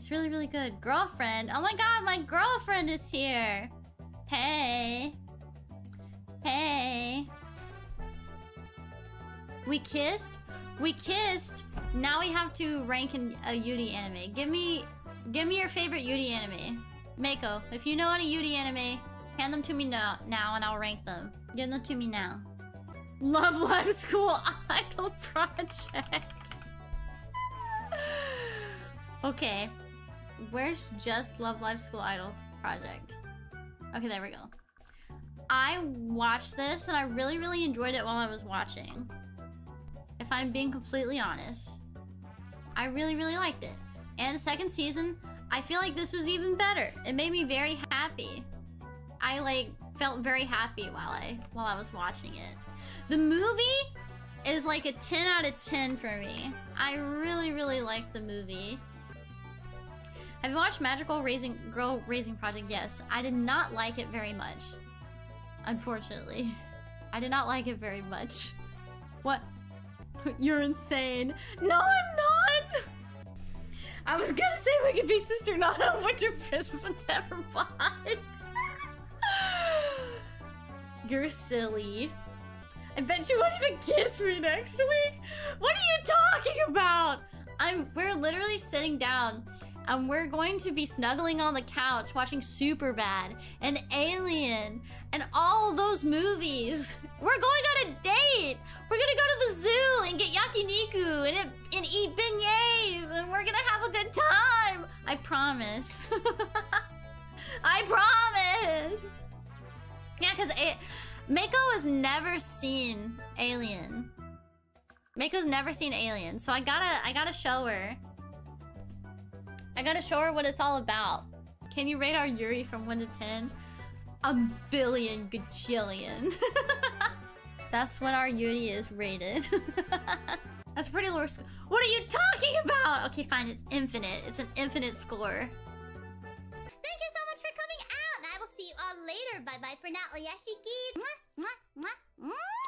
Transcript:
It's really, really good. Girlfriend. Oh my god, my girlfriend is here. Hey. Hey. We kissed? We kissed. Now we have to rank in a Yuri anime. Give me give me your favorite Yuri anime. Mako, if you know any Yuri anime, hand them to me now, now and I'll rank them. Give them to me now. Love Live School Idol Project. okay. Where's just Love Live School Idol Project? Okay, there we go. I watched this and I really, really enjoyed it while I was watching. If I'm being completely honest. I really, really liked it. And the second season, I feel like this was even better. It made me very happy. I like felt very happy while I while I was watching it. The movie is like a 10 out of 10 for me. I really, really like the movie. Have you watched Magical Raising Girl Raising Project? Yes. I did not like it very much. Unfortunately. I did not like it very much. What? You're insane. No, I'm not! I was gonna say we could be sister, not a winter prince, but never mind. You're silly. I bet you won't even kiss me next week. What are you talking about? I'm we're literally sitting down and we're going to be snuggling on the couch watching Superbad and Alien and all those movies. We're going on a date. We're gonna go to the zoo and get yakiniku and, and eat beignets and we're gonna have a good time. I promise. I promise. Yeah, because Mako has never seen Alien. Mako's never seen Alien, so I gotta I gotta show her. I gotta show her what it's all about. Can you rate our Yuri from 1 to 10? A billion gajillion. That's what our Yuri is rated. That's pretty low score. What are you talking about? Okay, fine. It's infinite. It's an infinite score. Thank you so much for coming out, and I will see you all later. Bye-bye for now, Oyashiki. Mwah.